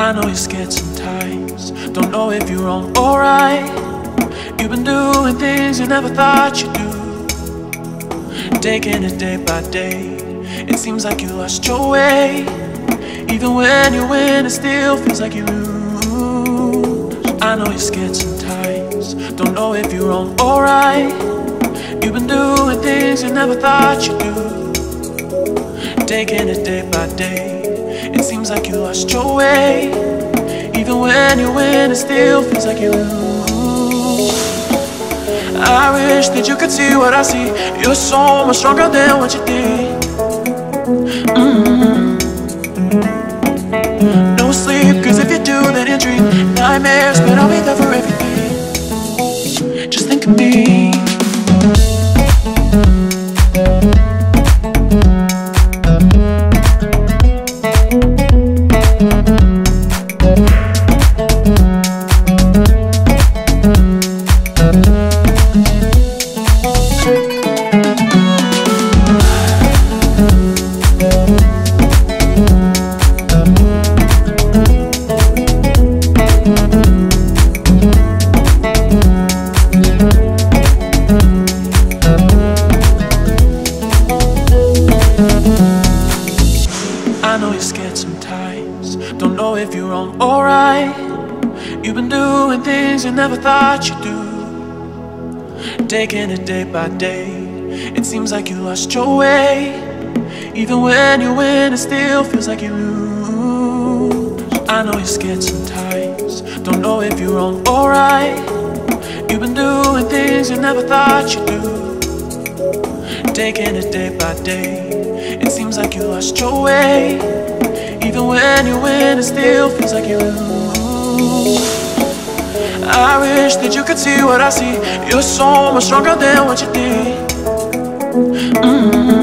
I know you're scared sometimes. Don't know if you're wrong or right. You've been doing things you never thought you'd do. Taking it day by day. It seems like you lost your way. Even when you win, it still feels like you lose. I know you're scared sometimes. Don't know if you're wrong or right. You've been doing things you never thought you'd do. Taking it day by day. It seems like you lost your way. Even when you win, it still feels like you lose. I wish that you could see what I see. You're so much stronger than what you think. Mm-hmm. No sleep, cause if you do, then you dream nightmares, but I'll be there for everything. Sometimes. Don't know if you're wrong or right. You've been doing things you never thought you'd do. Taking it day by day. It seems like you lost your way. Even when you win, it still feels like you lose. I know you're scared sometimes. Don't know if you're wrong or right. You've been doing things you never thought you'd do. Taking it day by day. It seems like you lost your way. Even when you win, it still feels like you lose. I wish that you could see what I see. You're so much stronger than what you think. Mm-hmm. No